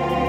You.